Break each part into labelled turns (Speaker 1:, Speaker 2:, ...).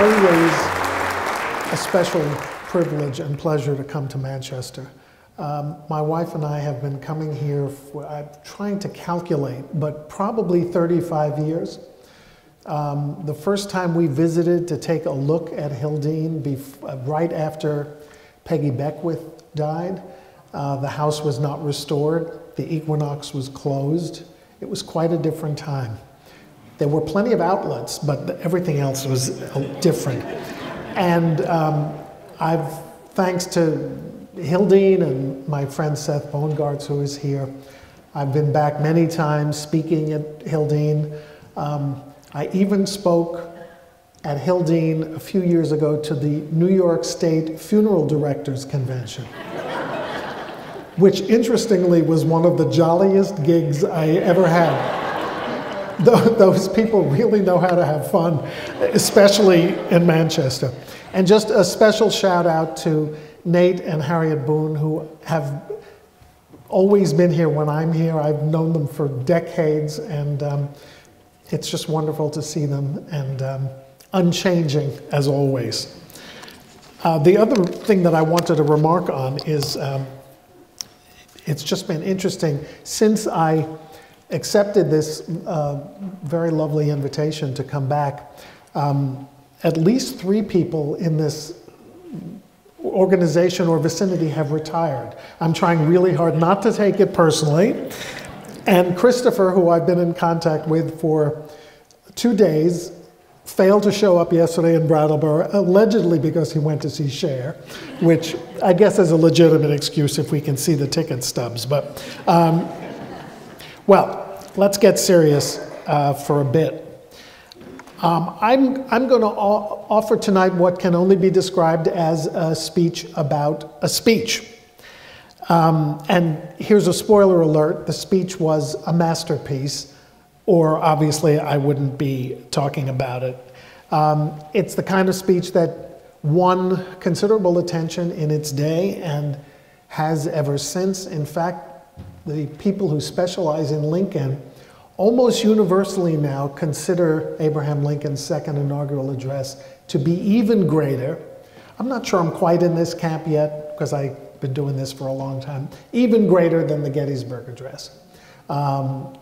Speaker 1: always a special privilege and pleasure to come to Manchester. Um, my wife and I have been coming here, for, I'm trying to calculate, but probably 35 years. Um, the first time we visited to take a look at Hildene, uh, right after Peggy Beckwith died, uh, the house was not restored, the equinox was closed. It was quite a different time. There were plenty of outlets, but everything else was different. And um, I've, thanks to Hildene and my friend Seth Bongartz, who is here, I've been back many times speaking at Hildene. Um, I even spoke at Hildene a few years ago to the New York State Funeral Directors Convention, which interestingly was one of the jolliest gigs I ever had. Those people really know how to have fun, especially in Manchester. And just a special shout out to Nate and Harriet Boone, who have always been here when I'm here. I've known them for decades, and um, it's just wonderful to see them and um, unchanging as always. Uh, the other thing that I wanted to remark on is um, it's just been interesting since I accepted this uh, very lovely invitation to come back. Um, at least three people in this organization or vicinity have retired. I'm trying really hard not to take it personally. And Christopher, who I've been in contact with for two days, failed to show up yesterday in Brattleboro, allegedly because he went to see Cher, which I guess is a legitimate excuse if we can see the ticket stubs. But, um, well, let's get serious uh, for a bit. Um, I'm, I'm going to offer tonight what can only be described as a speech about a speech. Um, and here's a spoiler alert the speech was a masterpiece, or obviously I wouldn't be talking about it. Um, it's the kind of speech that won considerable attention in its day and has ever since. In fact, the people who specialize in Lincoln almost universally now consider Abraham Lincoln's second inaugural address to be even greater. I'm not sure I'm quite in this camp yet because I've been doing this for a long time, even greater than the Gettysburg Address. Um,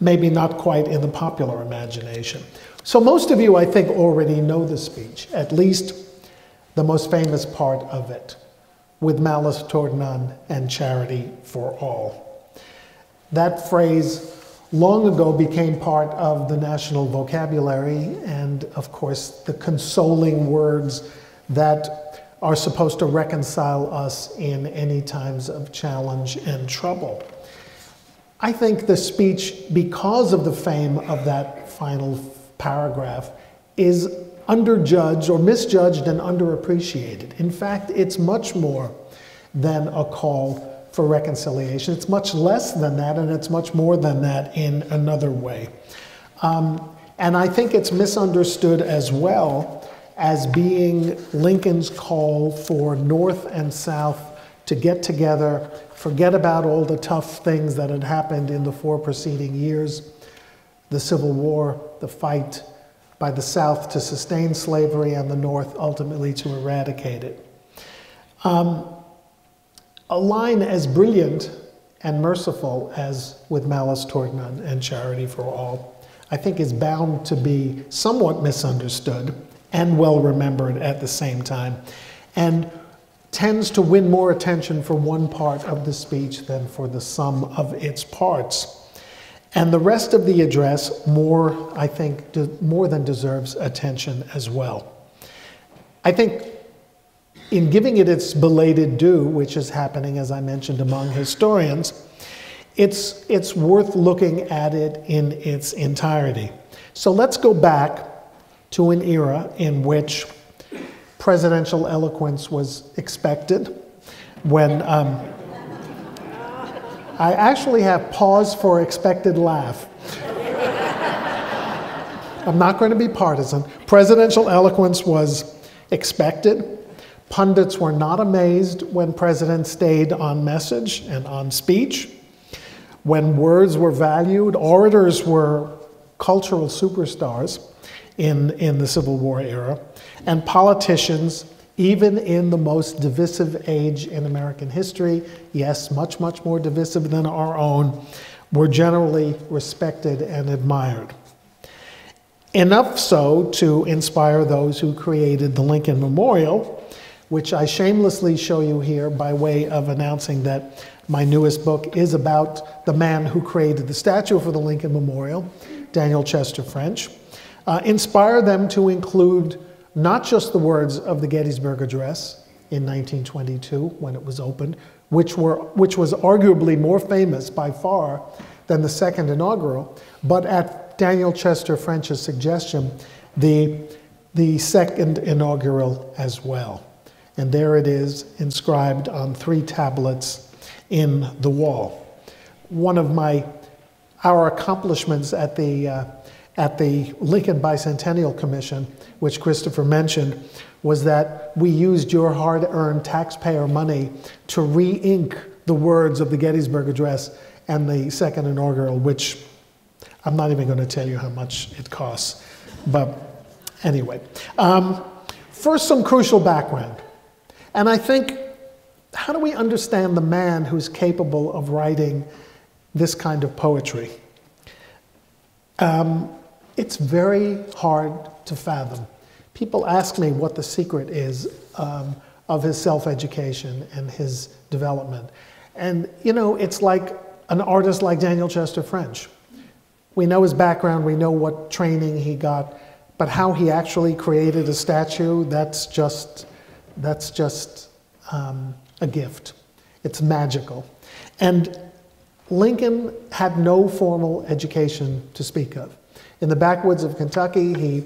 Speaker 1: maybe not quite in the popular imagination. So most of you, I think, already know the speech, at least the most famous part of it, with malice toward none and charity for all. That phrase long ago became part of the national vocabulary and, of course, the consoling words that are supposed to reconcile us in any times of challenge and trouble. I think the speech, because of the fame of that final paragraph, is underjudged or misjudged and underappreciated. In fact, it's much more than a call for reconciliation. It's much less than that, and it's much more than that in another way. Um, and I think it's misunderstood as well as being Lincoln's call for North and South to get together, forget about all the tough things that had happened in the four preceding years the Civil War, the fight by the South to sustain slavery, and the North ultimately to eradicate it. Um, a line as brilliant and merciful as with malice toward none and charity for all, I think is bound to be somewhat misunderstood and well remembered at the same time, and tends to win more attention for one part of the speech than for the sum of its parts. And the rest of the address, more, I think, more than deserves attention as well. I think in giving it its belated due, which is happening, as I mentioned, among historians, it's, it's worth looking at it in its entirety. So let's go back to an era in which presidential eloquence was expected, when um, I actually have pause for expected laugh. I'm not going to be partisan. Presidential eloquence was expected. Pundits were not amazed when presidents stayed on message and on speech. When words were valued, orators were cultural superstars. in, in the Civil War era. And politicians, even in the most divisive age in American history, yes, much, much more divisive than our own, were generally respected and admired. Enough so to inspire those who created the Lincoln Memorial, which I shamelessly show you here by way of announcing that my newest book is about the man who created the statue for the Lincoln Memorial, Daniel Chester French. Uh, inspire them to include not just the words of the Gettysburg Address in 1922 when it was opened, which, were, which was arguably more famous by far than the second inaugural, but at Daniel Chester French's suggestion, the, the second inaugural as well. And there it is inscribed on three tablets in the wall. One of my, our accomplishments at the, uh, at the Lincoln Bicentennial Commission, which Christopher mentioned, was that we used your hard earned taxpayer money to re ink the words of the Gettysburg Address and the second inaugural, which I'm not even going to tell you how much it costs. But anyway, um, first, some crucial background. And I think, how do we understand the man who's capable of writing this kind of poetry? Um, it's very hard to fathom. People ask me what the secret is um, of his self education and his development. And, you know, it's like an artist like Daniel Chester French. We know his background, we know what training he got, but how he actually created a statue, that's just, that's just um, a gift. It's magical. And Lincoln had no formal education to speak of. In the backwoods of Kentucky, he,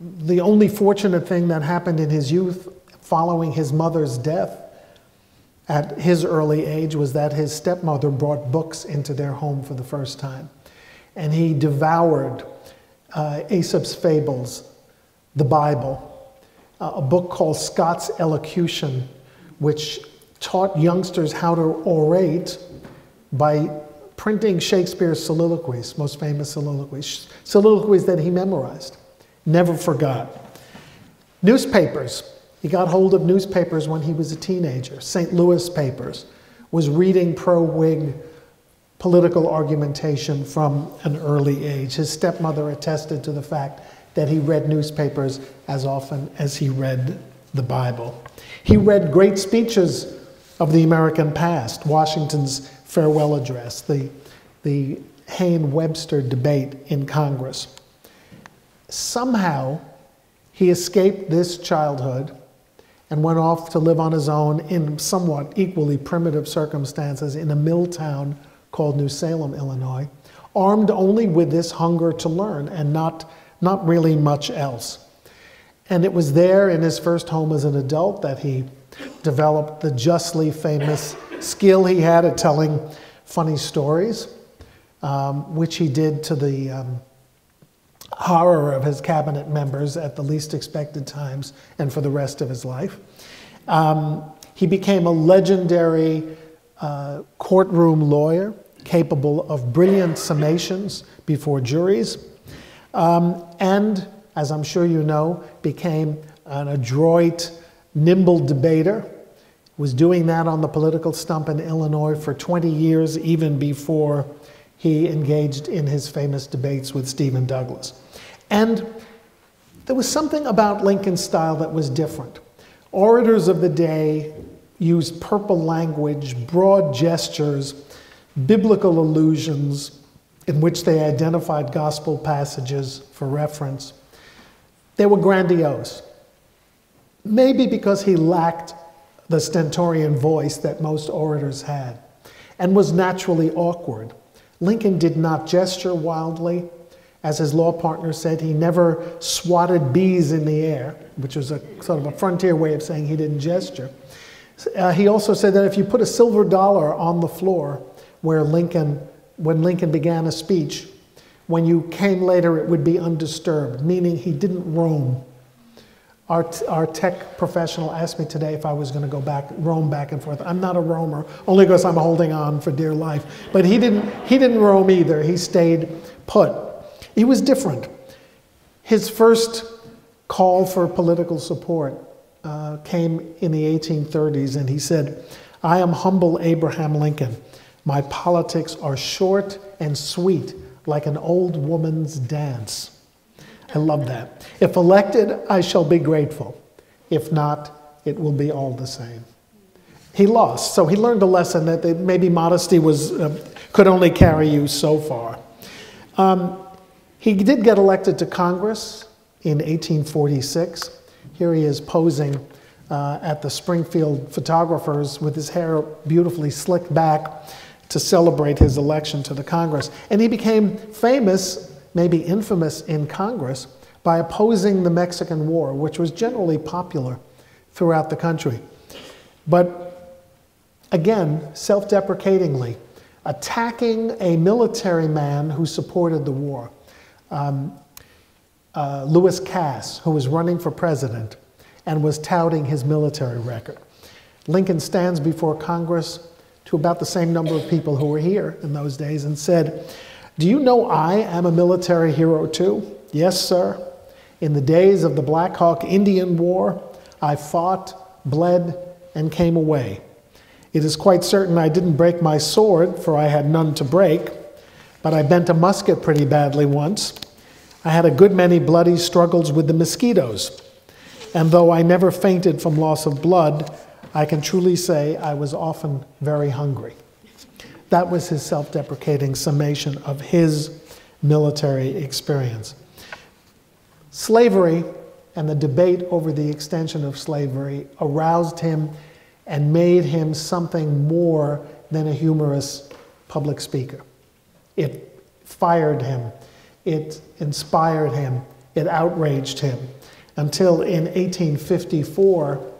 Speaker 1: the only fortunate thing that happened in his youth following his mother's death at his early age was that his stepmother brought books into their home for the first time. And he devoured uh, Aesop's Fables, the Bible, uh, a book called Scott's Elocution, which taught youngsters how to orate by printing Shakespeare's soliloquies, most famous soliloquies, soliloquies that he memorized, never forgot. Newspapers, he got hold of newspapers when he was a teenager, St. Louis papers, was reading pro Whig political argumentation from an early age. His stepmother attested to the fact that he read newspapers as often as he read the Bible. He read great speeches of the American past, Washington's farewell address, the, the Hayne Webster debate in Congress. Somehow, he escaped this childhood and went off to live on his own in somewhat equally primitive circumstances in a mill town called New Salem, Illinois, armed only with this hunger to learn and not, not really much else. And it was there in his first home as an adult that he developed the justly famous skill he had at telling funny stories, um, which he did to the um, horror of his cabinet members at the least expected times and for the rest of his life. Um, he became a legendary uh, courtroom lawyer capable of brilliant summations before juries, um, and, as I'm sure you know, became an adroit, nimble debater. Was doing that on the political stump in Illinois for 20 years, even before he engaged in his famous debates with Stephen Douglas. And there was something about Lincoln's style that was different. Orators of the day used purple language, broad gestures, biblical allusions in which they identified gospel passages for reference. They were grandiose. Maybe because he lacked the stentorian voice that most orators had and was naturally awkward. Lincoln did not gesture wildly. As his law partner said, he never swatted bees in the air, which was a sort of a frontier way of saying he didn't gesture. Uh, he also said that if you put a silver dollar on the floor where Lincoln, when Lincoln began a speech, when you came later, it would be undisturbed, meaning he didn't roam. Our, our tech professional asked me today if I was going to go back, roam back and forth. I'm not a roamer, only because I'm holding on for dear life. But he didn't, he didn't roam either. He stayed put. He was different. His first call for political support uh, came in the 1830s, and he said, I am humble Abraham Lincoln. My politics are short and sweet, like an old woman's dance. I love that. If elected, I shall be grateful. If not, it will be all the same. He lost, so he learned a lesson that maybe modesty was, uh, could only carry you so far. Um, he did get elected to Congress in 1846. Here he is posing uh, at the Springfield photographers with his hair beautifully slicked back to celebrate his election to the Congress. And he became famous, maybe infamous in Congress, by opposing the Mexican War, which was generally popular throughout the country. But again, self deprecatingly, attacking a military man who supported the war. Um, uh, Lewis Cass, who was running for president and was touting his military record. Lincoln stands before Congress to about the same number of people who were here in those days and said, Do you know I am a military hero too? Yes, sir. In the days of the Black Hawk Indian War, I fought, bled, and came away. It is quite certain I didn't break my sword, for I had none to break, but I bent a musket pretty badly once. I had a good many bloody struggles with the mosquitoes. And though I never fainted from loss of blood, I can truly say I was often very hungry. That was his self deprecating summation of his military experience. Slavery and the debate over the extension of slavery aroused him and made him something more than a humorous public speaker. It fired him, it inspired him, it outraged him, until in 1854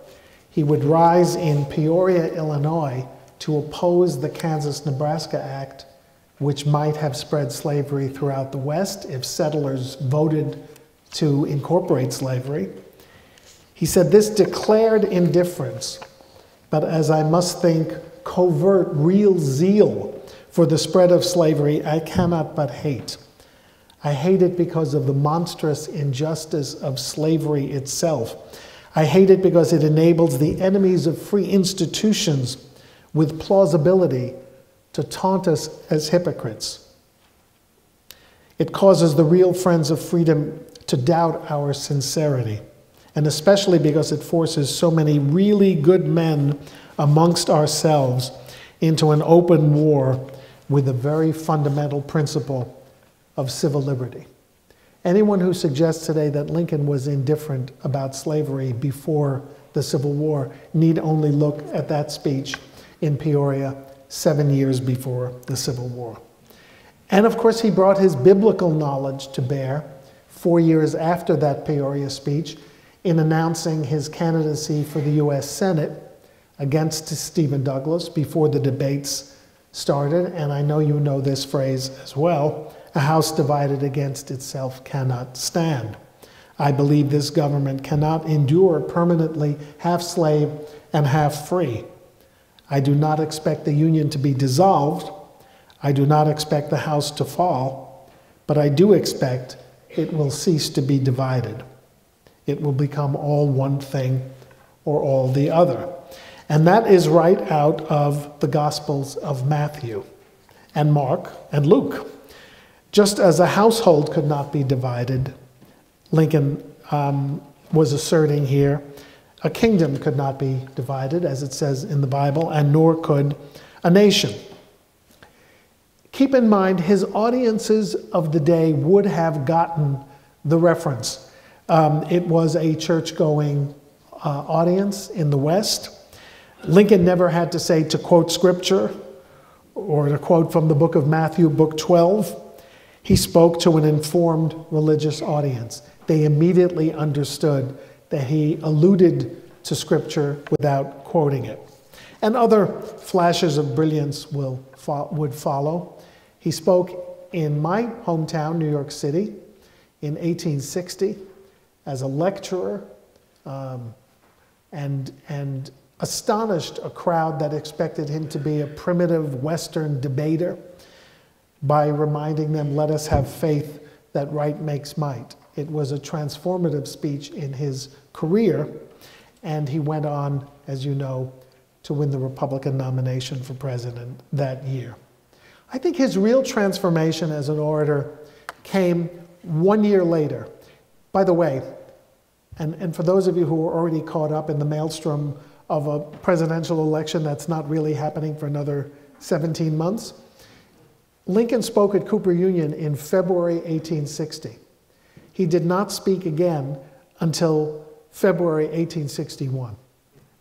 Speaker 1: he would rise in Peoria, Illinois, to oppose the Kansas Nebraska Act, which might have spread slavery throughout the West if settlers voted to incorporate slavery. He said, This declared indifference, but as I must think, covert, real zeal for the spread of slavery, I cannot but hate. I hate it because of the monstrous injustice of slavery itself I hate it because it enables the enemies of free institutions with plausibility to taunt us as hypocrites. It causes the real friends of freedom to doubt our sincerity, and especially because it forces so many really good men amongst ourselves into an open war with the very fundamental principle of civil liberty. Anyone who suggests today that Lincoln was indifferent about slavery before the Civil War need only look at that speech in Peoria seven years before the Civil War. And of course, he brought his biblical knowledge to bear four years after that Peoria speech in announcing his candidacy for the U.S. Senate against Stephen Douglas before the debates started. And I know you know this phrase as well a house divided against itself cannot stand. I believe this government cannot endure permanently half slave and half free. I do not expect the Union to be dissolved. I do not expect the House to fall, but I do expect it will cease to be divided. It will become all one thing or all the other. And that is right out of the Gospels of Matthew and Mark and Luke. Just as a household could not be divided, Lincoln um, was asserting here, a kingdom could not be divided, as it says in the Bible, and nor could a nation. Keep in mind, his audiences of the day would have gotten the reference. Um, it was a church going uh, audience in the West. Lincoln never had to say to quote scripture or to quote from the book of Matthew, book 12. He spoke to an informed religious audience. They immediately understood that he alluded to Scripture without quoting it. And other flashes of brilliance will would follow. He spoke in my hometown, New York City, in 1860 as a lecturer um, and, and astonished a crowd that expected him to be a primitive Western debater by reminding them, let us have faith that right makes might. It was a transformative speech in his career, and he went on, as you know, to win the Republican nomination for president that year. I think his real transformation as an orator came one year later. By the way, and, and for those of you who are already caught up in the maelstrom of a presidential election that's not really happening for another 17 months, Lincoln spoke at Cooper Union in February 1860. He did not speak again until February 1861.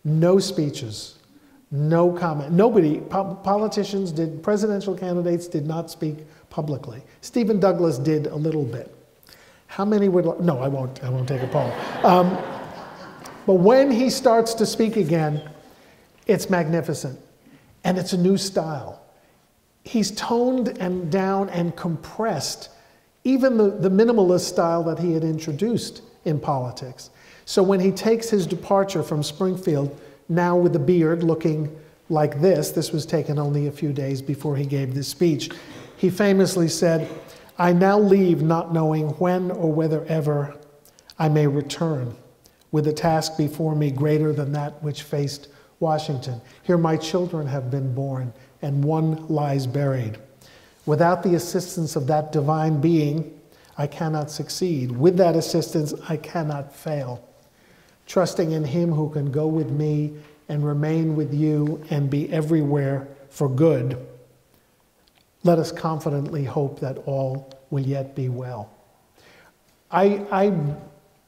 Speaker 1: No speeches, no comment. Nobody, po politicians did, presidential candidates did not speak publicly. Stephen Douglas did a little bit. How many would, no, I won't, I won't take a poll. Um, but when he starts to speak again, it's magnificent. And it's a new style. He's toned and down and compressed even the, the minimalist style that he had introduced in politics. So when he takes his departure from Springfield, now with a beard looking like this, this was taken only a few days before he gave this speech, he famously said, I now leave not knowing when or whether ever I may return with a task before me greater than that which faced Washington. Here my children have been born, and one lies buried. Without the assistance of that divine being, I cannot succeed. With that assistance, I cannot fail. Trusting in Him who can go with me and remain with you and be everywhere for good, let us confidently hope that all will yet be well. I, I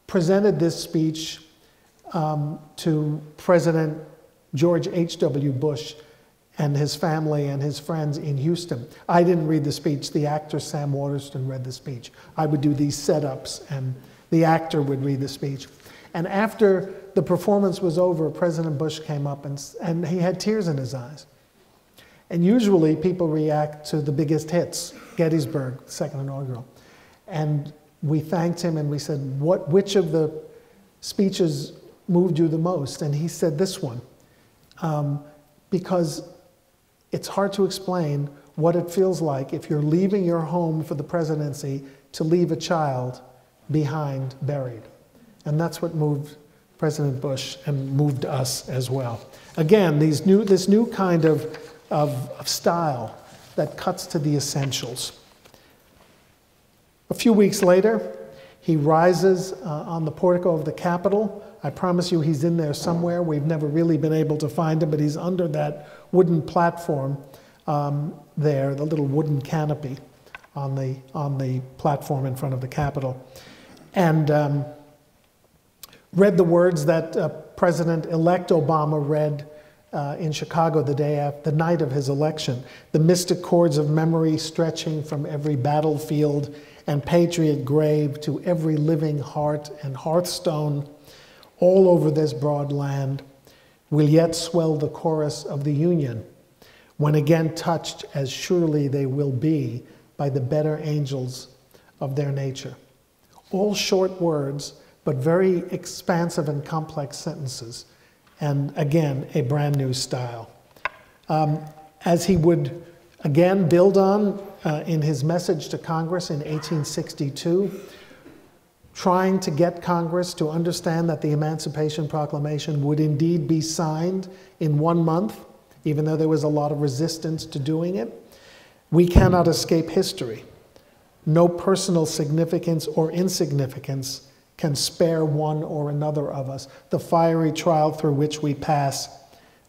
Speaker 1: presented this speech um, to President George H.W. Bush and his family and his friends in Houston. I didn't read the speech. The actor Sam Waterston read the speech. I would do these setups, and the actor would read the speech. And after the performance was over, President Bush came up and, and he had tears in his eyes. And usually people react to the biggest hits, Gettysburg, second inaugural. And we thanked him and we said, what, which of the speeches moved you the most? And he said this one, um, because it's hard to explain what it feels like if you're leaving your home for the presidency to leave a child behind buried. And that's what moved President Bush and moved us as well. Again, these new, this new kind of, of, of style that cuts to the essentials. A few weeks later, he rises uh, on the portico of the Capitol. I promise you he's in there somewhere. We've never really been able to find him, but he's under that wooden platform um, there, the little wooden canopy on the, on the platform in front of the Capitol. And um, read the words that uh, President-elect Obama read uh, in Chicago the day after, the night of his election. The mystic cords of memory stretching from every battlefield and patriot grave to every living heart and hearthstone all over this broad land will yet swell the chorus of the Union when again touched as surely they will be by the better angels of their nature. All short words, but very expansive and complex sentences, and again, a brand new style. Um, as he would again build on uh, in his message to Congress in 1862, trying to get Congress to understand that the Emancipation Proclamation would indeed be signed in one month, even though there was a lot of resistance to doing it. We cannot escape history. No personal significance or insignificance can spare one or another of us. The fiery trial through which we pass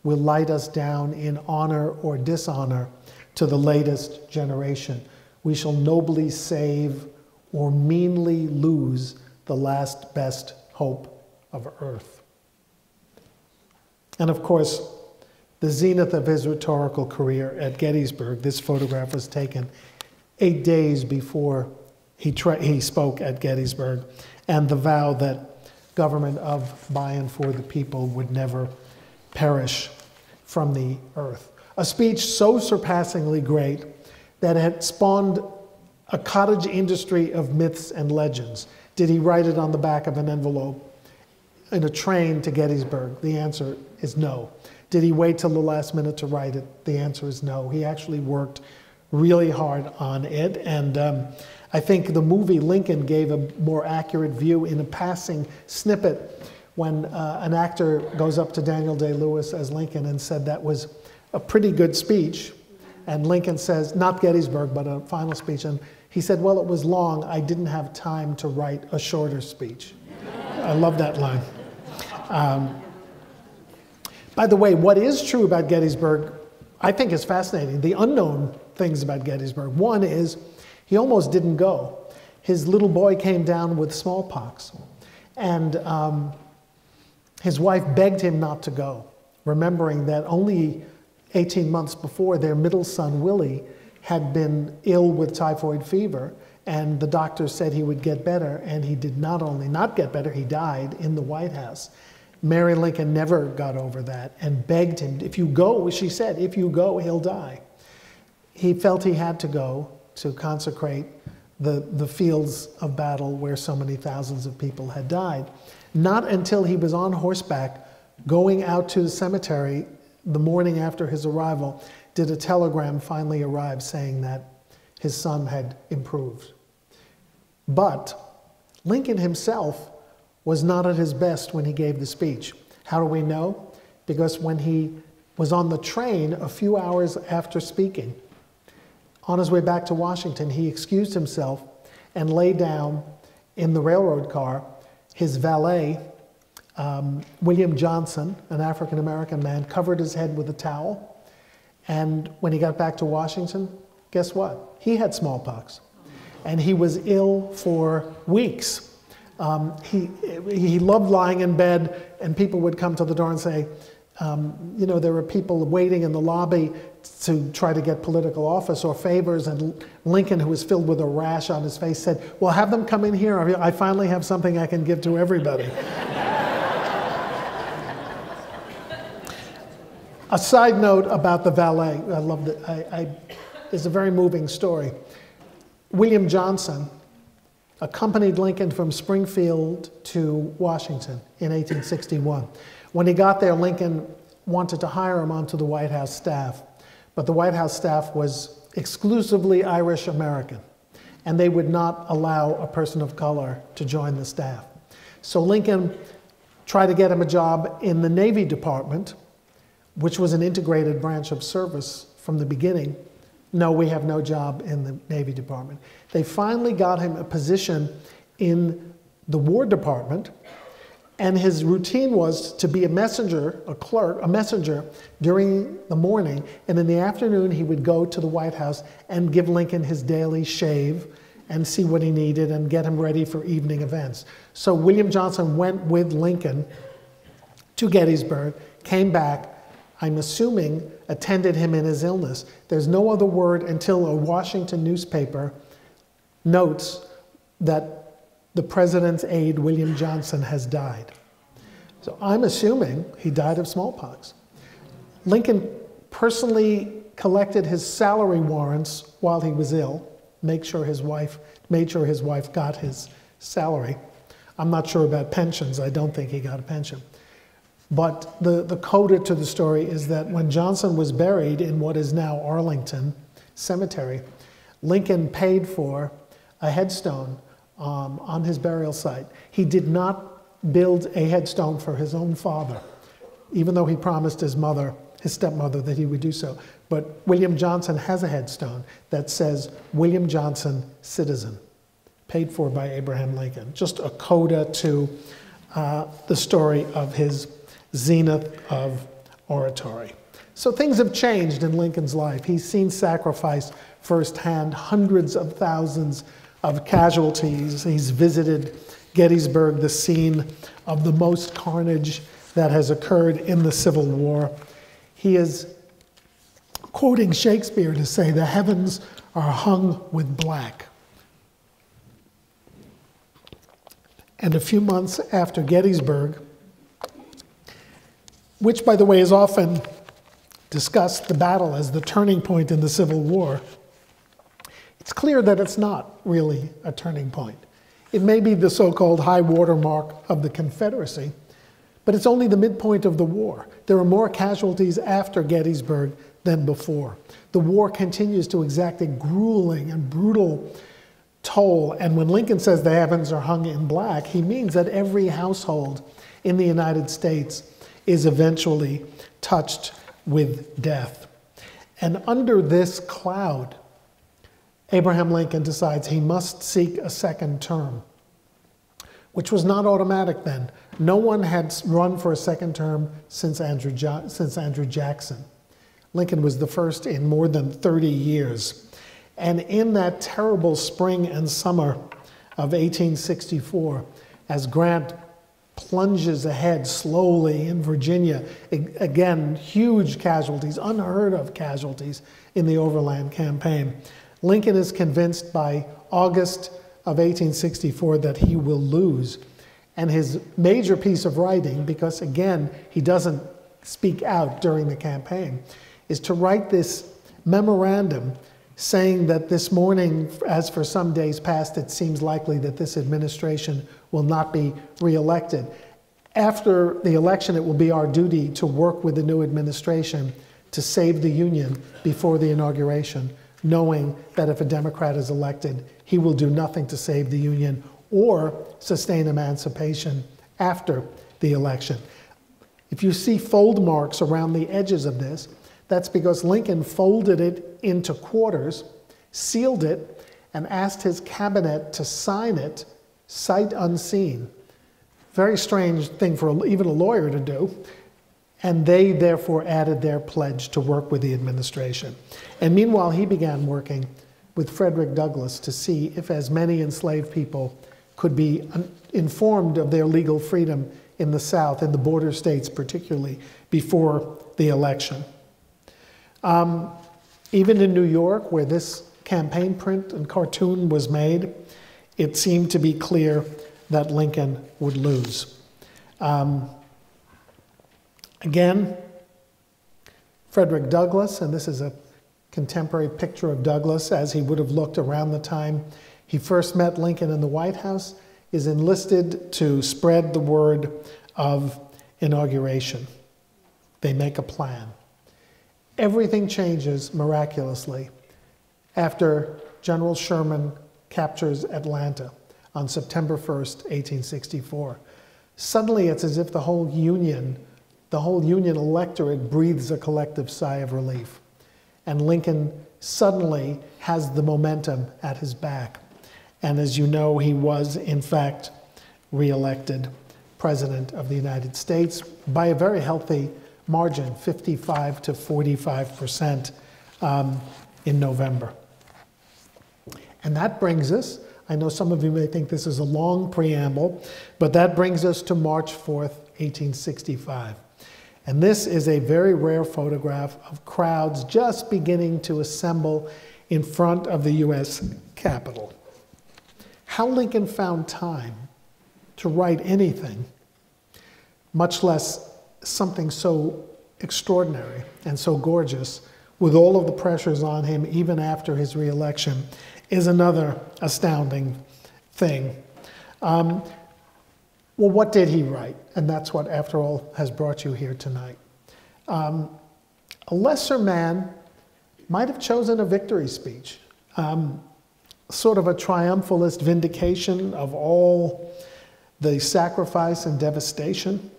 Speaker 1: will light us down in honor or dishonor to the latest generation. We shall nobly save or meanly lose the last best hope of earth. And of course, the zenith of his rhetorical career at Gettysburg, this photograph was taken eight days before he, he spoke at Gettysburg, and the vow that government of, by, and for the people would never perish from the earth. A speech so surpassingly great that it spawned a cottage industry of myths and legends. Did he write it on the back of an envelope in a train to Gettysburg? The answer is no. Did he wait till the last minute to write it? The answer is no. He actually worked really hard on it. And um, I think the movie Lincoln gave a more accurate view in a passing snippet when uh, an actor goes up to Daniel Day Lewis as Lincoln and said that was a pretty good speech. And Lincoln says, not Gettysburg, but a final speech. And he said, Well, it was long. I didn't have time to write a shorter speech. I love that line. Um, by the way, what is true about Gettysburg, I think is fascinating. The unknown things about Gettysburg. One is he almost didn't go. His little boy came down with smallpox, and um, his wife begged him not to go, remembering that only 18 months before their middle son, Willie, had been ill with typhoid fever, and the doctor said he would get better, and he did not only not get better, he died in the White House. Mary Lincoln never got over that and begged him, if you go, she said, if you go, he'll die. He felt he had to go to consecrate the, the fields of battle where so many thousands of people had died. Not until he was on horseback going out to the cemetery the morning after his arrival did a telegram finally arrive saying that his son had improved. But Lincoln himself was not at his best when he gave the speech. How do we know? Because when he was on the train a few hours after speaking, on his way back to Washington, he excused himself and lay down in the railroad car. His valet, um, William Johnson, an African American man, covered his head with a towel. And when he got back to Washington, guess what? He had smallpox. And he was ill for weeks. Um, he, he loved lying in bed, and people would come to the door and say, um, you know, there were people waiting in the lobby to try to get political office or favors, and Lincoln, who was filled with a rash on his face, said, Well, have them come in here. I finally have something I can give to everybody. a side note about the valet, I love it. I, I, it's a very moving story. William Johnson accompanied Lincoln from Springfield to Washington in 1861. When he got there, Lincoln wanted to hire him onto the White House staff, but the White House staff was exclusively Irish American, and they would not allow a person of color to join the staff. So Lincoln tried to get him a job in the Navy Department, which was an integrated branch of service from the beginning. No, we have no job in the Navy Department. They finally got him a position in the War Department, and his routine was to be a messenger, a clerk, a messenger during the morning, and in the afternoon he would go to the White House and give Lincoln his daily shave and see what he needed and get him ready for evening events. So William Johnson went with Lincoln to Gettysburg, came back, I'm assuming attended him in his illness. There's no other word until a Washington newspaper notes that the president's aide, William Johnson, has died. So I'm assuming he died of smallpox. Lincoln personally collected his salary warrants while he was ill, make sure his wife, made sure his wife got his salary. I'm not sure about pensions. I don't think he got a pension. But the, the coda to the story is that when Johnson was buried in what is now Arlington Cemetery, Lincoln paid for a headstone um, on his burial site. He did not build a headstone for his own father, even though he promised his mother, his stepmother, that he would do so. But William Johnson has a headstone that says, William Johnson, citizen, paid for by Abraham Lincoln. Just a coda to uh, the story of his zenith of oratory. So things have changed in Lincoln's life. He's seen sacrifice firsthand, hundreds of thousands of casualties. He's visited Gettysburg, the scene of the most carnage that has occurred in the Civil War. He is quoting Shakespeare to say, The heavens are hung with black. And a few months after Gettysburg, which, by the way, is often discussed the battle as the turning point in the Civil War, it's clear that it's not really a turning point. It may be the so called high water mark of the Confederacy, But it's only the midpoint of the war. There are more casualties after Gettysburg than before. The war continues to exact a grueling and brutal toll. And when Lincoln says the heavens are hung in black, he means that every household in the United States is eventually touched with death. And under this cloud, Abraham Lincoln decides he must seek a second term, which was not automatic then. No one had run for a second term since Andrew, jo since Andrew Jackson. Lincoln was the first in more than 30 years. And in that terrible spring and summer of 1864, as Grant plunges ahead slowly in Virginia, again, huge casualties, unheard of casualties in the Overland Campaign. Lincoln is convinced by August of 1864 that he will lose. And his major piece of writing, because again, he doesn't speak out during the campaign, is to write this memorandum saying that this morning, as for some days past, it seems likely that this administration will not be reelected. After the election, it will be our duty to work with the new administration to save the Union before the inauguration, knowing that if a Democrat is elected, he will do nothing to save the Union or sustain emancipation after the election. If you see fold marks around the edges of this, that's because Lincoln folded it into quarters, sealed it, and asked his cabinet to sign it sight unseen. Very strange thing for even a lawyer to do. And they therefore added their pledge to work with the administration. And meanwhile, he began working with Frederick Douglass to see if as many enslaved people could be informed of their legal freedom in the South, in the border states particularly, before the election. Um, even in New York, where this campaign print and cartoon was made, it seemed to be clear that Lincoln would lose. Um, again, Frederick Douglass, and this is a contemporary picture of Douglass as he would have looked around the time he first met Lincoln in the White House, is enlisted to spread the word of inauguration. They make a plan everything changes miraculously after General Sherman captures Atlanta on September 1st, 1864. Suddenly, it's as if the whole Union, the whole Union electorate breathes a collective sigh of relief. And Lincoln suddenly has the momentum at his back. And as you know, he was, in fact, reelected President of the United States by a very healthy margin, 55 to 45% um, in November. And that brings us, I know some of you may think this is a long preamble, but that brings us to March 4th, 1865. And this is a very rare photograph of crowds just beginning to assemble in front of the US Capitol. How Lincoln found time to write anything, much less something so extraordinary and so gorgeous with all of the pressures on him even after his reelection is another astounding thing. Um, well, what did he write? And that's what, after all, has brought you here tonight. Um, a lesser man might have chosen a victory speech, um, sort of a triumphalist vindication of all the sacrifice and devastation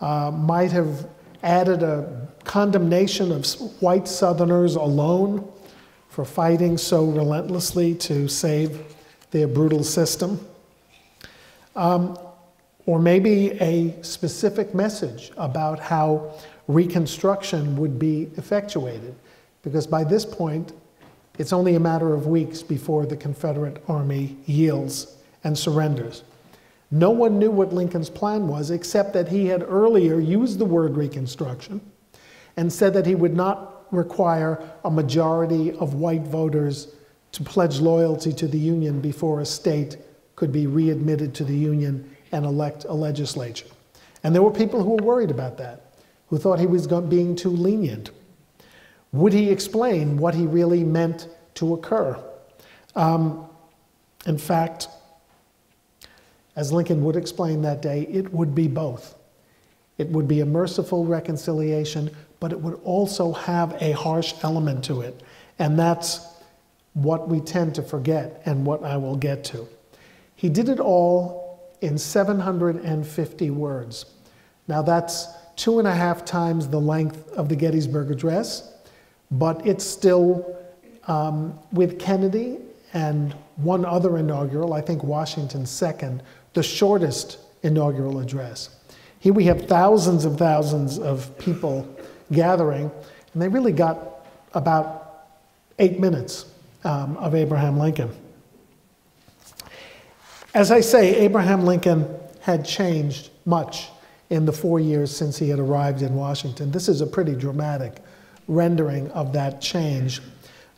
Speaker 1: uh, might have added a condemnation of white Southerners alone for fighting so relentlessly to save their brutal system. Um, or maybe a specific message about how Reconstruction would be effectuated, because by this point, it's only a matter of weeks before the Confederate Army yields and surrenders. No one knew what Lincoln's plan was, except that he had earlier used the word Reconstruction and said that he would not require a majority of white voters to pledge loyalty to the Union before a state could be readmitted to the Union and elect a legislature. And there were people who were worried about that, who thought he was being too lenient. Would he explain what he really meant to occur? Um, in fact, as Lincoln would explain that day, it would be both. It would be a merciful reconciliation, but it would also have a harsh element to it. And that's what we tend to forget and what I will get to. He did it all in 750 words. Now, that's two and a half times the length of the Gettysburg Address, but it's still, um, with Kennedy and one other inaugural, I think Washington's second, the shortest inaugural address. Here we have thousands of thousands of people gathering, and they really got about eight minutes um, of Abraham Lincoln. As I say, Abraham Lincoln had changed much in the four years since he had arrived in Washington. This is a pretty dramatic rendering of that change.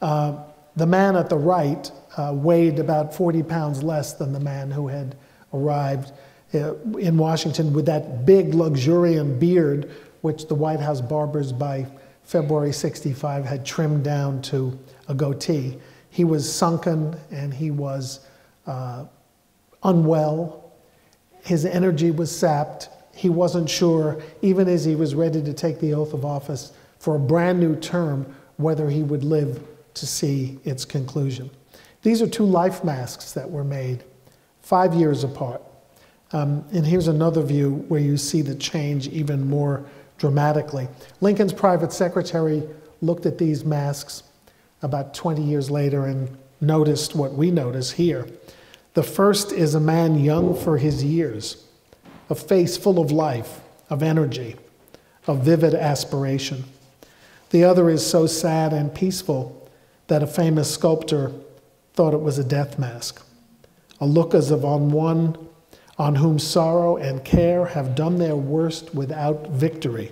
Speaker 1: Uh, the man at the right uh, weighed about 40 pounds less than the man who had arrived uh, in Washington with that big, luxuriant beard, which the White House barbers by February 65 had trimmed down to a goatee. He was sunken and he was uh, unwell. His energy was sapped. He wasn't sure, even as he was ready to take the oath of office for a brand new term, whether he would live to see its conclusion. These are two life masks that were made five years apart. Um, and here's another view where you see the change even more dramatically. Lincoln's private secretary looked at these masks about 20 years later and noticed what we notice here. The first is a man young for his years, a face full of life, of energy, of vivid aspiration. The other is so sad and peaceful that a famous sculptor thought it was a death mask, a look as of on one on whom sorrow and care have done their worst without victory,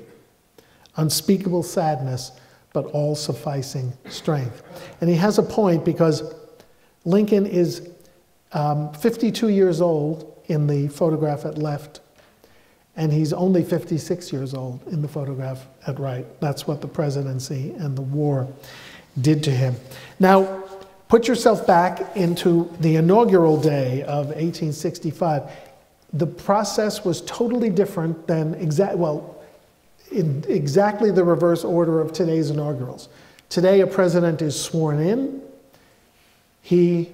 Speaker 1: unspeakable sadness, but all sufficing strength. And he has a point because Lincoln is um, 52 years old in the photograph at left, and he's only 56 years old in the photograph at right. That's what the presidency and the war did to him. Now, put yourself back into the inaugural day of 1865 the process was totally different than exact, well, in exactly the reverse order of today's inaugurals. Today, a president is sworn in. He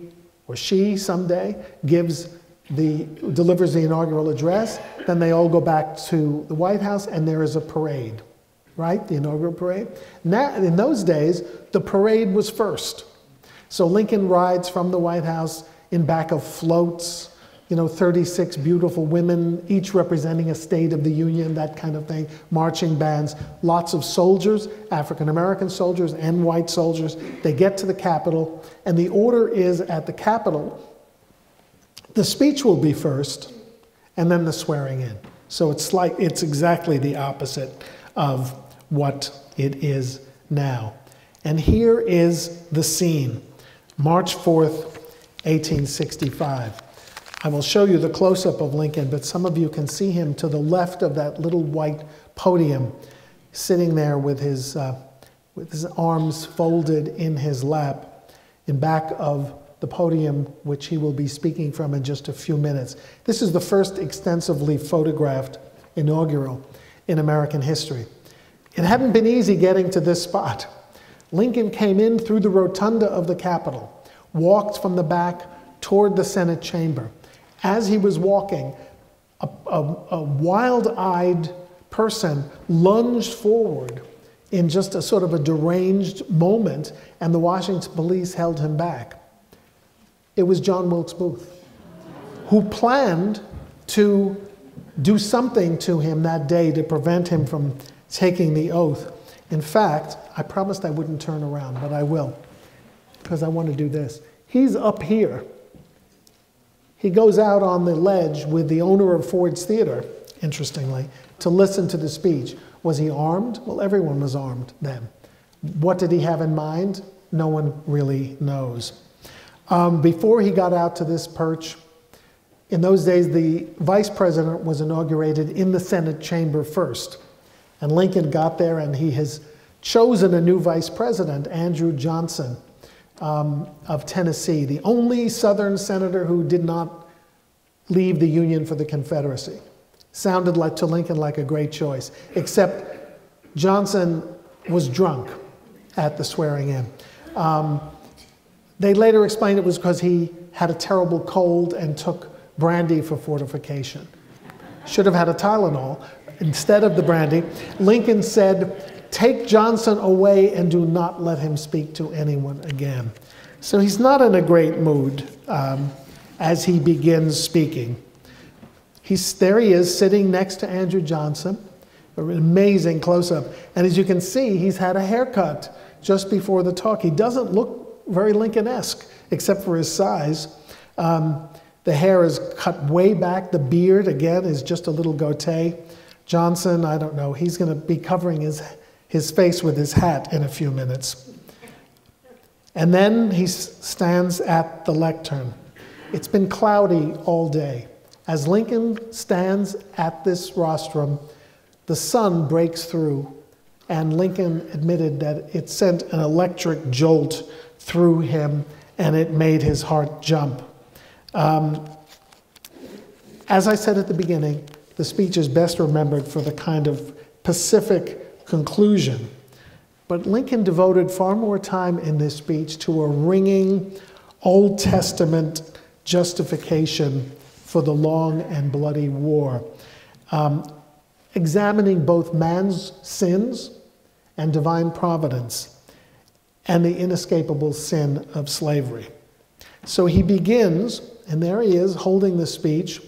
Speaker 1: or she someday gives the, delivers the inaugural address. Then they all go back to the White House and there is a parade, right? The inaugural parade. Now, in those days, the parade was first. So Lincoln rides from the White House in back of floats you know, 36 beautiful women, each representing a state of the Union, that kind of thing, marching bands, lots of soldiers, African American soldiers and white soldiers. They get to the Capitol, and the order is at the Capitol, the speech will be first, and then the swearing in. So it's like it's exactly the opposite of what it is now. And here is the scene March 4th, 1865. I will show you the close up of Lincoln, but some of you can see him to the left of that little white podium, sitting there with his, uh, with his arms folded in his lap, in back of the podium, which he will be speaking from in just a few minutes. This is the first extensively photographed inaugural in American history. It hadn't been easy getting to this spot. Lincoln came in through the rotunda of the Capitol, walked from the back toward the Senate chamber. As he was walking, a, a, a wild eyed person lunged forward in just a sort of a deranged moment, and the Washington police held him back. It was John Wilkes Booth, who planned to do something to him that day to prevent him from taking the oath. In fact, I promised I wouldn't turn around, but I will, because I want to do this. He's up here he goes out on the ledge with the owner of Ford's Theater, interestingly, to listen to the speech. Was he armed? Well, everyone was armed then. What did he have in mind? No one really knows. Um, before he got out to this perch, in those days, the vice president was inaugurated in the Senate chamber first. And Lincoln got there and he has chosen a new vice president, Andrew Johnson um, of Tennessee, the only Southern senator who did not leave the Union for the Confederacy. sounded like to Lincoln like a great choice, except Johnson was drunk at the swearing in. Um, they later explained it was because he had a terrible cold and took brandy for fortification. Should have had a Tylenol instead of the brandy. Lincoln said, Take Johnson away and do not let him speak to anyone again. So he's not in a great mood um, as he begins speaking. He's, there he is sitting next to Andrew Johnson, an amazing close up. And as you can see, he's had a haircut just before the talk. He doesn't look very Lincoln esque, except for his size. Um, the hair is cut way back. The beard, again, is just a little goatee. Johnson, I don't know, he's going to be covering his, his face with his hat in a few minutes. And then he stands at the lectern. It's been cloudy all day. As Lincoln stands at this rostrum, the sun breaks through, and Lincoln admitted that it sent an electric jolt through him and it made his heart jump. Um, as I said at the beginning, the speech is best remembered for the kind of pacific conclusion but Lincoln devoted far more time in this speech to a ringing Old Testament justification for the long and bloody war, um, examining both man's sins and divine providence and the inescapable sin of slavery. So he begins, and there he is holding the speech.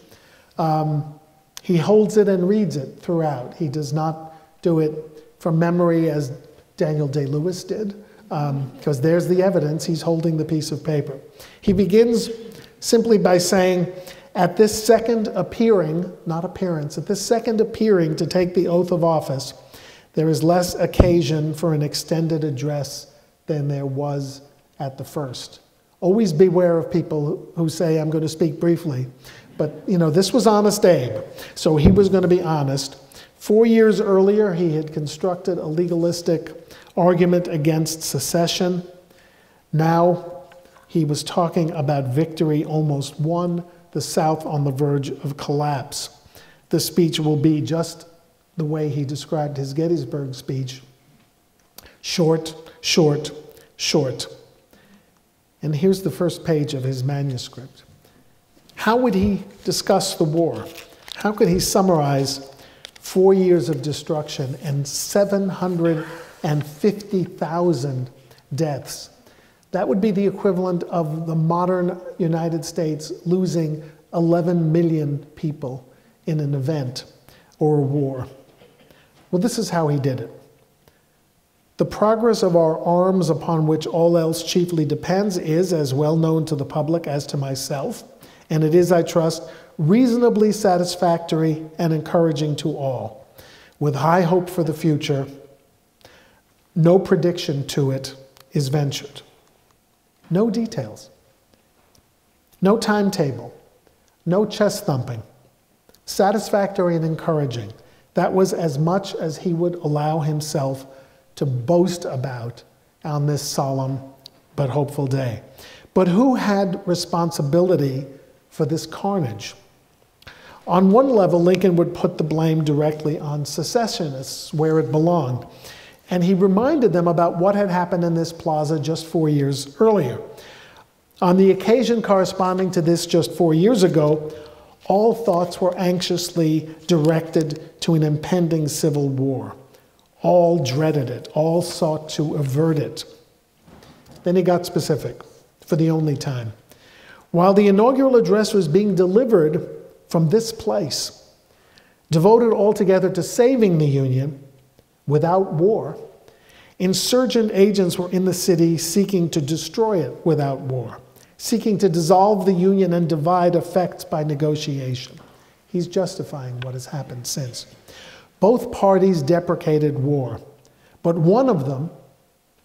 Speaker 1: Um, he holds it and reads it throughout. He does not do it from memory as Daniel Day Lewis did, because um, there's the evidence. He's holding the piece of paper. He begins simply by saying, At this second appearing, not appearance, at this second appearing to take the oath of office, there is less occasion for an extended address than there was at the first. Always beware of people who say, I'm going to speak briefly. But, you know, this was Honest Abe, so he was going to be honest. Four years earlier, he had constructed a legalistic argument against secession. Now he was talking about victory almost won, the South on the verge of collapse. The speech will be just the way he described his Gettysburg speech short, short, short. And here's the first page of his manuscript. How would he discuss the war? How could he summarize four years of destruction and 750,000 deaths. That would be the equivalent of the modern United States losing 11 million people in an event or a war. Well, this is how he did it. The progress of our arms, upon which all else chiefly depends, is as well known to the public as to myself, and it is, I trust, reasonably satisfactory and encouraging to all. With high hope for the future, no prediction to it is ventured. No details. No timetable. No chest thumping. Satisfactory and encouraging. That was as much as he would allow himself to boast about on this solemn but hopeful day. But who had responsibility for this carnage? On one level, Lincoln would put the blame directly on secessionists, where it belonged. And he reminded them about what had happened in this plaza just four years earlier. On the occasion corresponding to this just four years ago, all thoughts were anxiously directed to an impending civil war. All dreaded it, all sought to avert it. Then he got specific for the only time. While the inaugural address was being delivered, from this place, devoted altogether to saving the Union without war, insurgent agents were in the city seeking to destroy it without war, seeking to dissolve the Union and divide effects by negotiation. He's justifying what has happened since. Both parties deprecated war, but one of them,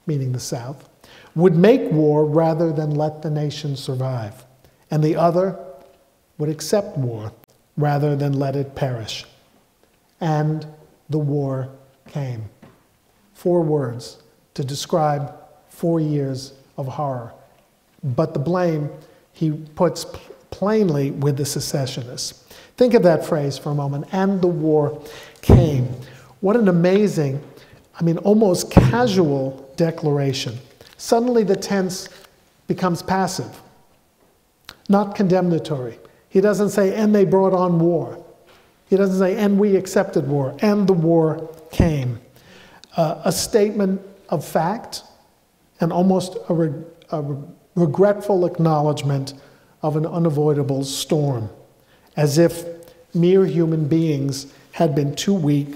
Speaker 1: meaning the South, would make war rather than let the nation survive, and the other would accept war rather than let it perish. And the war came. Four words to describe four years of horror. But the blame he puts plainly with the secessionists. Think of that phrase for a moment. And the war came. What an amazing, I mean, almost casual declaration. Suddenly the tense becomes passive, not condemnatory. He doesn't say, and they brought on war. He doesn't say, and we accepted war, and the war came. Uh, a statement of fact and almost a, re a re regretful acknowledgement of an unavoidable storm, as if mere human beings had been too weak,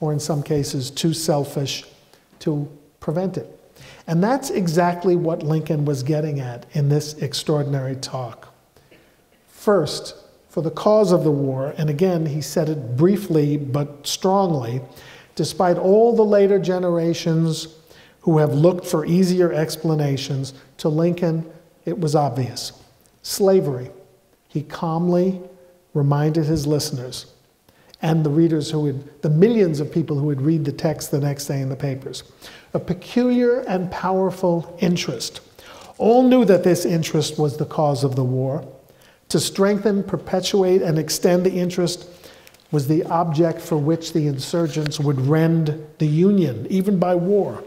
Speaker 1: or in some cases, too selfish to prevent it. And that's exactly what Lincoln was getting at in this extraordinary talk. First, for the cause of the war, and again, he said it briefly but strongly, despite all the later generations who have looked for easier explanations, to Lincoln, it was obvious. Slavery. He calmly reminded his listeners and the readers who would, the millions of people who would read the text the next day in the papers, a peculiar and powerful interest. All knew that this interest was the cause of the war to strengthen, perpetuate, and extend the interest was the object for which the insurgents would rend the Union, even by war,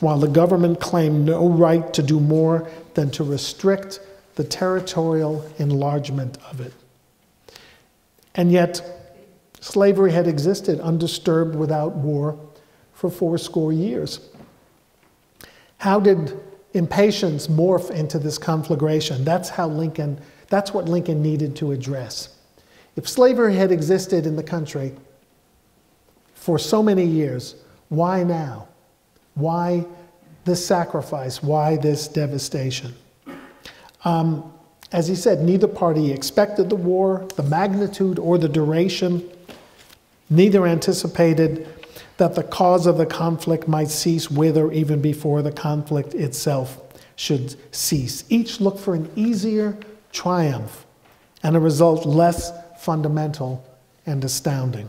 Speaker 1: while the government claimed no right to do more than to restrict the territorial enlargement of it. And yet, slavery had existed undisturbed without war for fourscore years. How did impatience morph into this conflagration? That's how Lincoln that's what Lincoln needed to address. If slavery had existed in the country for so many years, why now? Why this sacrifice? Why this devastation? Um, as he said, neither party expected the war, the magnitude, or the duration. Neither anticipated that the cause of the conflict might cease with or even before the conflict itself should cease. Each looked for an easier, triumph, and a result less fundamental and astounding.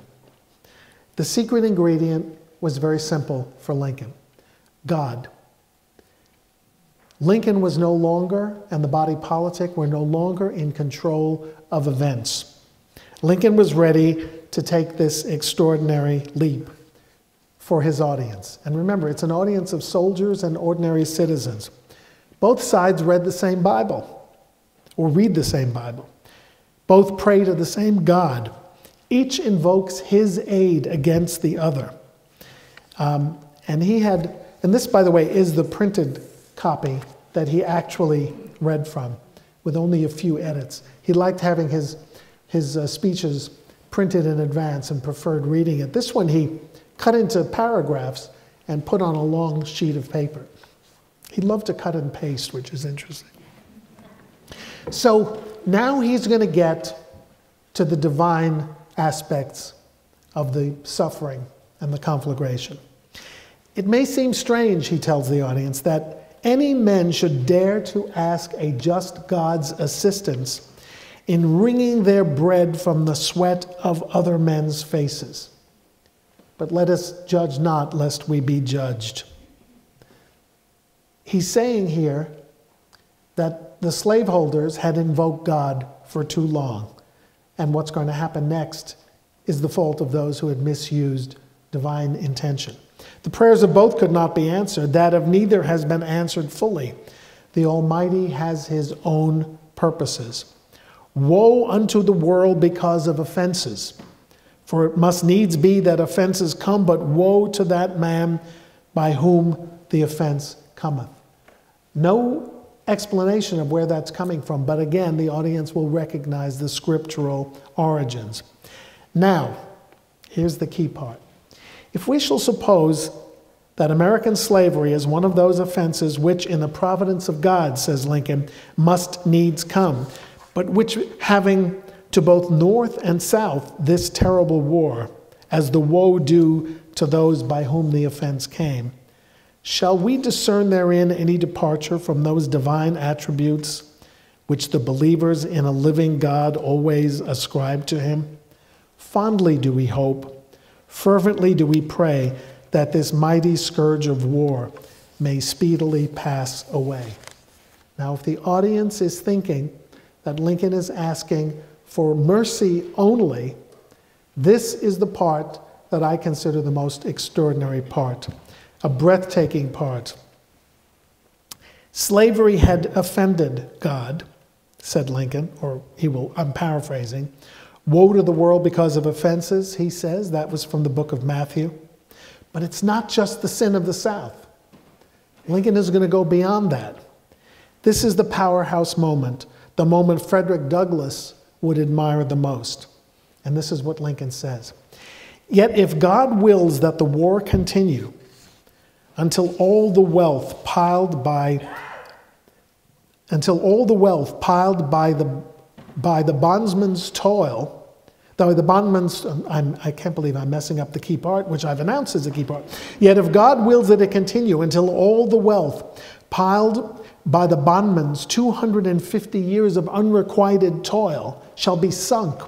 Speaker 1: The secret ingredient was very simple for Lincoln God. Lincoln was no longer, and the body politic were no longer in control of events. Lincoln was ready to take this extraordinary leap for his audience. And remember, it's an audience of soldiers and ordinary citizens. Both sides read the same Bible or read the same Bible. Both pray to the same God. Each invokes his aid against the other. Um, and he had, and this, by the way, is the printed copy that he actually read from with only a few edits. He liked having his, his uh, speeches printed in advance and preferred reading it. This one he cut into paragraphs and put on a long sheet of paper. He loved to cut and paste, which is interesting. So now he's going to get to the divine aspects of the suffering and the conflagration. It may seem strange, he tells the audience, that any men should dare to ask a just God's assistance in wringing their bread from the sweat of other men's faces. But let us judge not, lest we be judged. He's saying here that the slaveholders had invoked God for too long. And what's going to happen next is the fault of those who had misused divine intention. The prayers of both could not be answered, that of neither has been answered fully. The Almighty has his own purposes. Woe unto the world because of offenses. For it must needs be that offenses come, but woe to that man by whom the offense cometh. No explanation of where that's coming from, but again, the audience will recognize the scriptural origins. Now, here's the key part. If we shall suppose that American slavery is one of those offenses which, in the providence of God, says Lincoln, must needs come, but which, having to both North and South this terrible war, as the woe due to those by whom the offense came, Shall we discern therein any departure from those divine attributes which the believers in a living God always ascribe to him? Fondly do we hope, fervently do we pray that this mighty scourge of war may speedily pass away. Now, if the audience is thinking that Lincoln is asking for mercy only, this is the part that I consider the most extraordinary part, a breathtaking part. Slavery had offended God, said Lincoln, or he will, I'm paraphrasing. Woe to the world because of offenses, he says. That was from the book of Matthew. But it's not just the sin of the South. Lincoln is going to go beyond that. This is the powerhouse moment, the moment Frederick Douglass would admire the most. And this is what Lincoln says Yet if God wills that the war continue until all the wealth piled by until all the wealth piled by the by the bondsman's toil Though the bondman's, I'm, I can not believe I'm messing up the key part, which I've announced as a key part. Yet if God wills that it to continue until all the wealth piled by the bondman's 250 years of unrequited toil shall be sunk,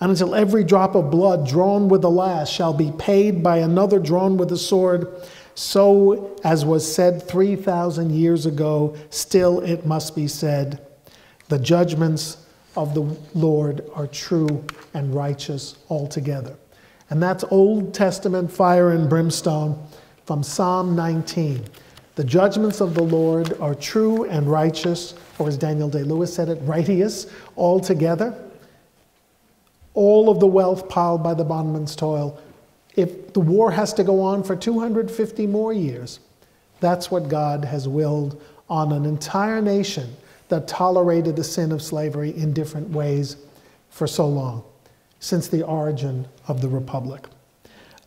Speaker 1: and until every drop of blood drawn with the last shall be paid by another drawn with the sword, so as was said 3,000 years ago, still it must be said, the judgments of the Lord are true and righteous altogether. And that's Old Testament fire and brimstone from Psalm 19. The judgments of the Lord are true and righteous, or as Daniel Day Lewis said it, righteous altogether. All of the wealth piled by the bondman's toil. If the war has to go on for 250 more years, that's what God has willed on an entire nation that tolerated the sin of slavery in different ways for so long, since the origin of the Republic.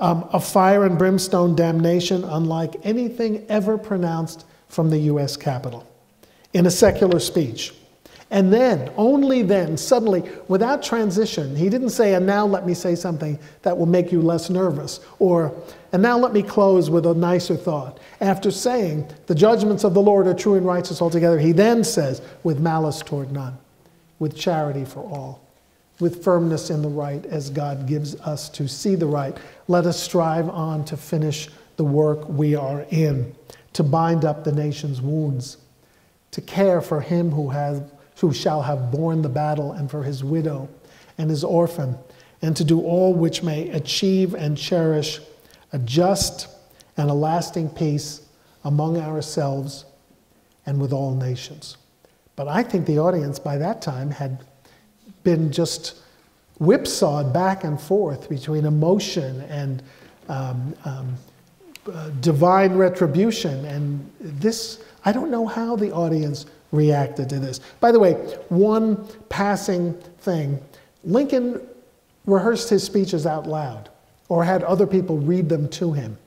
Speaker 1: Um, a fire and brimstone damnation unlike anything ever pronounced from the US Capitol in a secular speech. And then, only then, suddenly, without transition, he didn't say, and now let me say something that will make you less nervous, or, and now let me close with a nicer thought. After saying, the judgments of the Lord are true and righteous altogether, he then says, with malice toward none, with charity for all, with firmness in the right as God gives us to see the right, let us strive on to finish the work we are in, to bind up the nation's wounds, to care for him who has who shall have borne the battle, and for his widow and his orphan, and to do all which may achieve and cherish a just and a lasting peace among ourselves and with all nations. But I think the audience by that time had been just whipsawed back and forth between emotion and um, um, uh, divine retribution. And this, I don't know how the audience reacted to this. By the way, one passing thing Lincoln rehearsed his speeches out loud or had other people read them to him.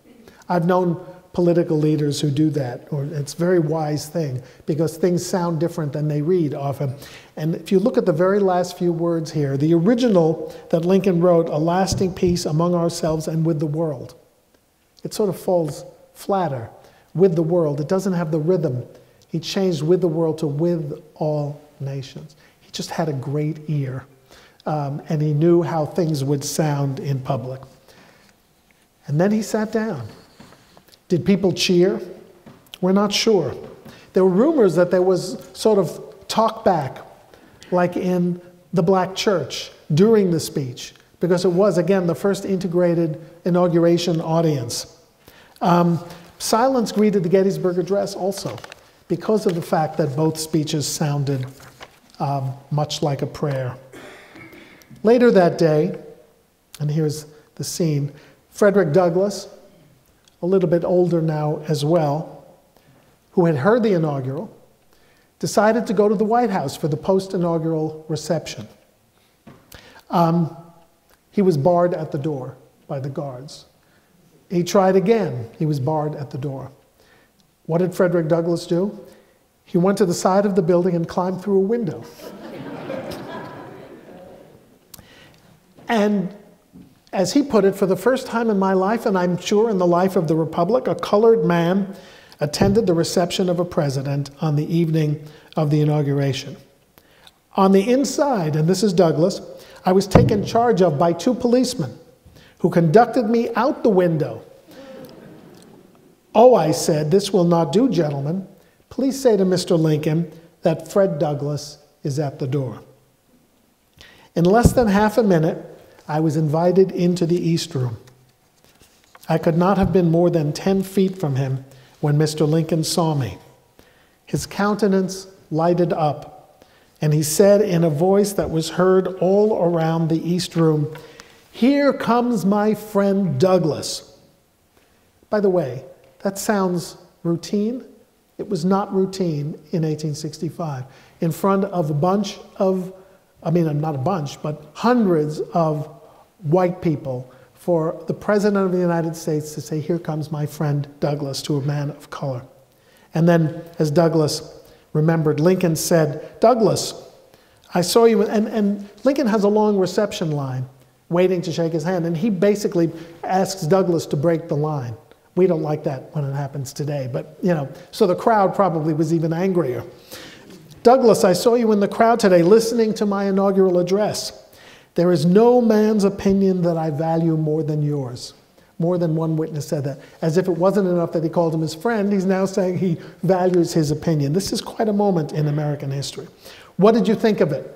Speaker 1: I've known political leaders who do that, or it's a very wise thing because things sound different than they read often. And if you look at the very last few words here, the original that Lincoln wrote, a lasting peace among ourselves and with the world, it sort of falls flatter with the world. It doesn't have the rhythm he changed with the world to with all nations. He just had a great ear, um, and he knew how things would sound in public. And then he sat down. Did people cheer? We're not sure. There were rumors that there was sort of talk back, like in the black church during the speech, because it was, again, the first integrated inauguration audience. Um, silence greeted the Gettysburg Address also because of the fact that both speeches sounded um, much like a prayer. Later that day, and here's the scene Frederick Douglass, a little bit older now as well, who had heard the inaugural, decided to go to the White House for the post inaugural reception. Um, he was barred at the door by the guards. He tried again, he was barred at the door. What did Frederick Douglass do? He went to the side of the building and climbed through a window. and as he put it, for the first time in my life, and I'm sure in the life of the Republic, a colored man attended the reception of a president on the evening of the inauguration. On the inside, and this is Douglass, I was taken charge of by two policemen who conducted me out the window Oh, I said, this will not do, gentlemen. Please say to Mr. Lincoln that Fred Douglass is at the door. In less than half a minute, I was invited into the East Room. I could not have been more than 10 feet from him when Mr. Lincoln saw me. His countenance lighted up, and he said in a voice that was heard all around the East Room, Here comes my friend Douglass. By the way, that sounds routine. It was not routine in 1865. In front of a bunch of, I mean, not a bunch, but hundreds of white people for the President of the United States to say, Here comes my friend Douglass to a man of color. And then, as Douglass remembered, Lincoln said, Douglass, I saw you, and, and Lincoln has a long reception line waiting to shake his hand, and he basically asks Douglass to break the line. We don't like that when it happens today, but you know, so the crowd probably was even angrier. Douglass, I saw you in the crowd today listening to my inaugural address. There is no man's opinion that I value more than yours. More than one witness said that. As if it wasn't enough that he called him his friend, he's now saying he values his opinion. This is quite a moment in American history. What did you think of it?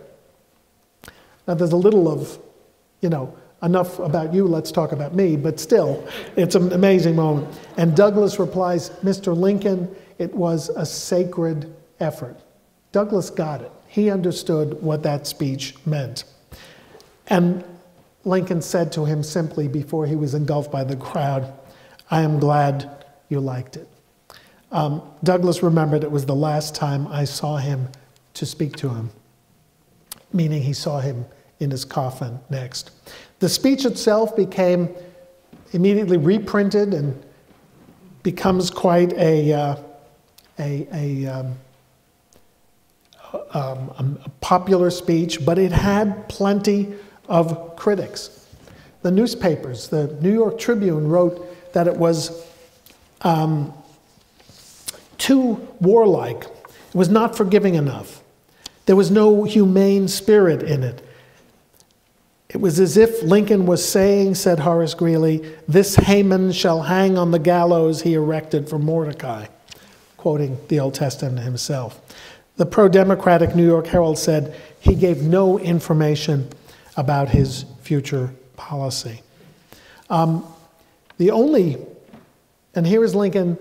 Speaker 1: Now, there's a little of, you know, enough about you, let's talk about me, but still, it's an amazing moment. And Douglass replies, Mr. Lincoln, it was a sacred effort. Douglass got it. He understood what that speech meant. And Lincoln said to him simply before he was engulfed by the crowd, I am glad you liked it. Um, Douglass remembered it was the last time I saw him to speak to him, meaning he saw him in his coffin next. The speech itself became immediately reprinted and becomes quite a, uh, a, a, um, um, a popular speech, but it had plenty of critics. The newspapers, the New York Tribune wrote that it was um, too warlike, it was not forgiving enough. There was no humane spirit in it. It was as if Lincoln was saying, said Horace Greeley, this Haman shall hang on the gallows he erected for Mordecai, quoting the Old Testament himself. The pro democratic New York Herald said he gave no information about his future policy. Um, the only, and here is Lincoln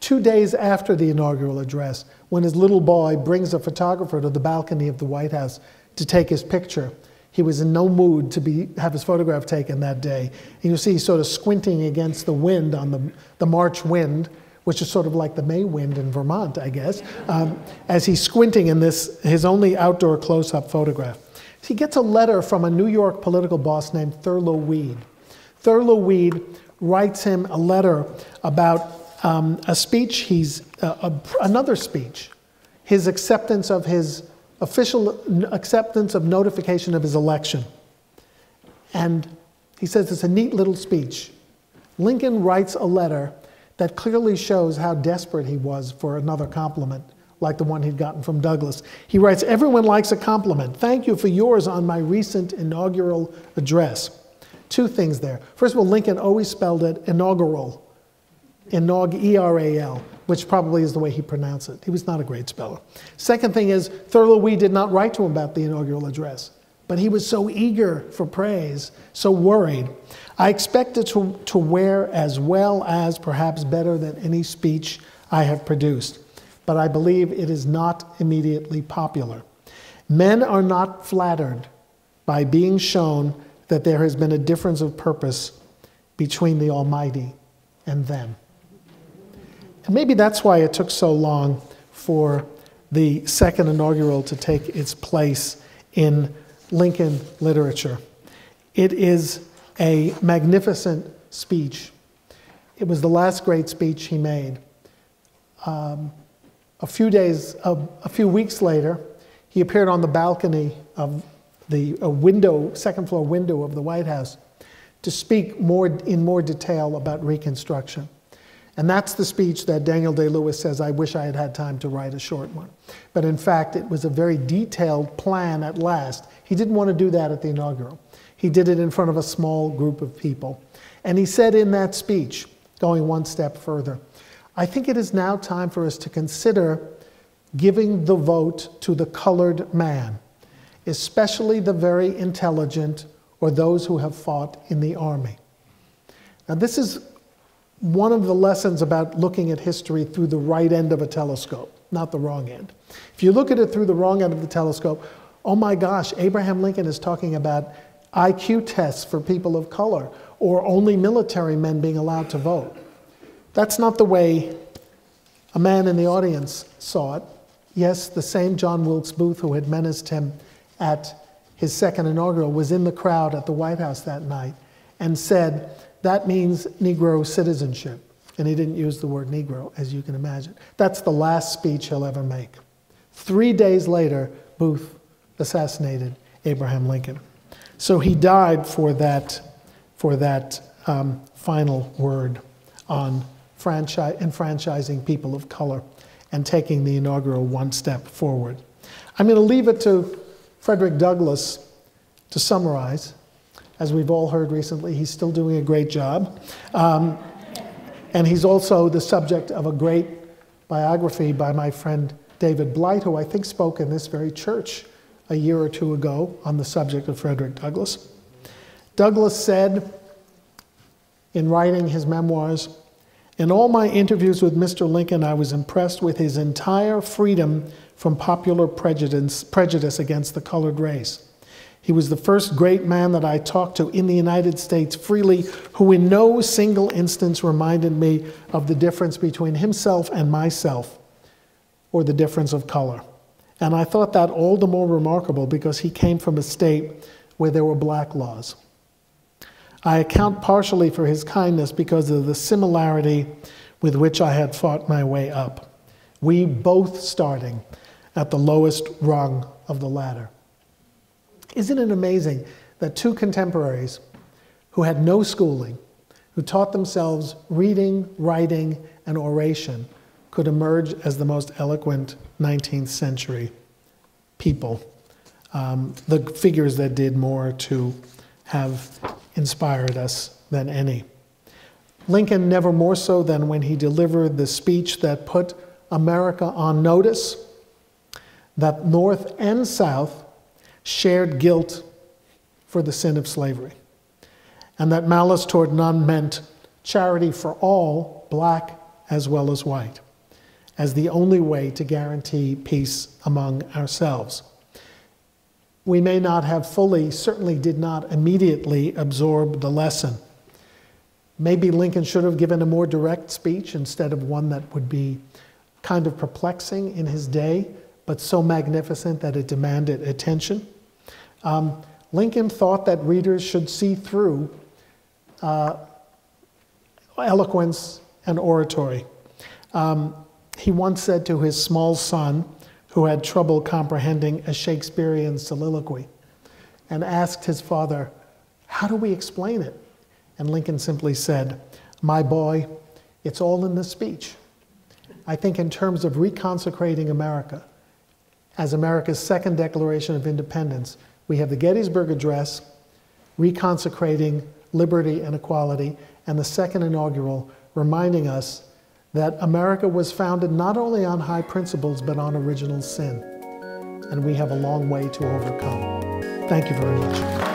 Speaker 1: two days after the inaugural address, when his little boy brings a photographer to the balcony of the White House to take his picture. He was in no mood to be, have his photograph taken that day. And you see he's sort of squinting against the wind on the, the March wind, which is sort of like the May wind in Vermont, I guess, um, as he's squinting in this, his only outdoor close up photograph. He gets a letter from a New York political boss named Thurlow Weed. Thurlow Weed writes him a letter about um, a speech, he's, uh, a, another speech, his acceptance of his official acceptance of notification of his election. And he says it's a neat little speech. Lincoln writes a letter that clearly shows how desperate he was for another compliment like the one he'd gotten from Douglass. He writes, Everyone likes a compliment. Thank you for yours on my recent inaugural address. Two things there. First of all, Lincoln always spelled it inaugural, L which probably is the way he pronounced it. He was not a great speller. Second thing is, Thurlow did not write to him about the inaugural address, but he was so eager for praise, so worried. I expect it to, to wear as well as, perhaps better than any speech I have produced, but I believe it is not immediately popular. Men are not flattered by being shown that there has been a difference of purpose between the Almighty and them. And maybe that's why it took so long for the second inaugural to take its place in Lincoln literature. It is a magnificent speech. It was the last great speech he made. Um, a few days, uh, a few weeks later, he appeared on the balcony of the window, second floor window of the White House to speak more in more detail about Reconstruction. And that's the speech that Daniel Day Lewis says, I wish I had had time to write a short one. But in fact, it was a very detailed plan at last. He didn't want to do that at the inaugural. He did it in front of a small group of people. And he said in that speech, going one step further, I think it is now time for us to consider giving the vote to the colored man. especially the very intelligent or those who have fought in the army. Now, this is one of the lessons about looking at history through the right end of a telescope, not the wrong end. If you look at it through the wrong end of the telescope, oh my gosh, Abraham Lincoln is talking about IQ tests for people of color or only military men being allowed to vote. That's not the way a man in the audience saw it. Yes, the same John Wilkes Booth who had menaced him at his second inaugural was in the crowd at the White House that night and said, That means Negro citizenship. And he didn't use the word Negro, as you can imagine. That's the last speech he'll ever make. Three days later, Booth assassinated Abraham Lincoln. So he died for that, for that um, final word on enfranchising people of color and taking the inaugural one step forward. I'm going to leave it to Frederick Douglass to summarize. As we've all heard recently, he's still doing a great job. Um, and he's also the subject of a great biography by my friend David Blight, who I think spoke in this very church a year or two ago on the subject of Frederick Douglass. Douglass said in writing his memoirs, in all my interviews with Mr. Lincoln, I was impressed with his entire freedom from popular prejudice, prejudice against the colored race. He was the first great man that I talked to in the United States freely who, in no single instance, reminded me of the difference between himself and myself or the difference of color. And I thought that all the more remarkable because he came from a state where there were black laws. I account partially for his kindness because of the similarity with which I had fought my way up. We both starting at the lowest rung of the ladder. Isn't it amazing that two contemporaries who had no schooling, who taught themselves reading, writing, and oration, could emerge as the most eloquent 19th century people, um, the figures that did more to have inspired us than any. Lincoln, never more so than when he delivered the speech that put America on notice that North and South shared guilt for the sin of slavery, and that malice toward none meant charity for all, black as well as white, as the only way to guarantee peace among ourselves we may not have fully, certainly did not immediately absorb the lesson. Maybe Lincoln should have given a more direct speech instead of one that would be kind of perplexing in his day, but so magnificent that it demanded attention. Um, Lincoln thought that readers should see through uh, eloquence and oratory. Um, he once said to his small son, who had trouble comprehending a Shakespearean soliloquy and asked his father, How do we explain it? And Lincoln simply said, My boy, it's all in the speech. I think, in terms of reconsecrating America, as America's second Declaration of Independence, we have the Gettysburg Address, reconsecrating liberty and equality, and the second inaugural, reminding us that America was founded not only on high principles, but on original sin. And we have a long way to overcome. Thank you very much.